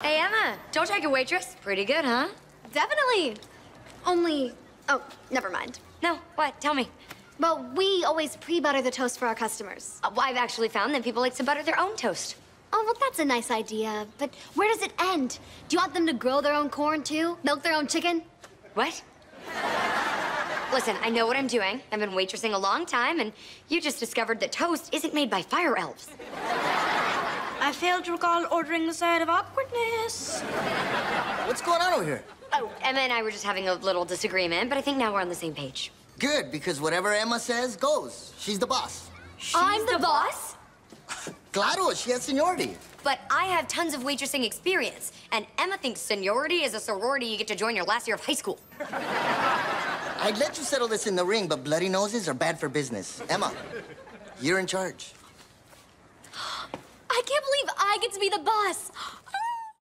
Hey, Emma, don't take a waitress. Pretty good, huh? Definitely. Only, oh, never mind. No, what? Tell me. Well, we always pre-butter the toast for our customers. Uh, well, I've actually found that people like to butter their own toast. Oh, well, that's a nice idea. But where does it end? Do you want them to grow their own corn, too? Milk their own chicken? What? Listen, I know what I'm doing. I've been waitressing a long time, and you just discovered that toast isn't made by fire elves. I failed to recall ordering the side of awkwardness. What's going on over here? Oh, Emma and I were just having a little disagreement, but I think now we're on the same page. Good, because whatever Emma says goes. She's the boss. I'm the boss? Claro, she has seniority. But I have tons of waitressing experience, and Emma thinks seniority is a sorority you get to join your last year of high school. I'd let you settle this in the ring, but bloody noses are bad for business. Emma, you're in charge. I can't believe I get to be the boss.